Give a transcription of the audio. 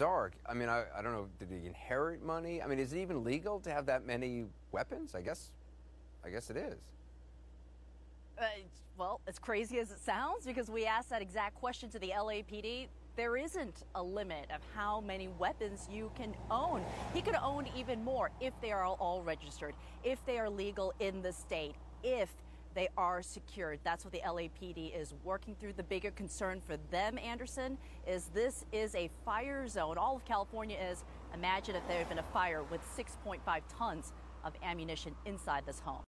bizarre. I mean, I, I don't know. Did he inherit money? I mean, is it even legal to have that many weapons? I guess, I guess it is. Uh, well, as crazy as it sounds, because we asked that exact question to the LAPD, there isn't a limit of how many weapons you can own. He could own even more if they are all registered, if they are legal in the state, if they are secured. That's what the LAPD is working through. The bigger concern for them, Anderson, is this is a fire zone. All of California is. Imagine if there had been a fire with 6.5 tons of ammunition inside this home.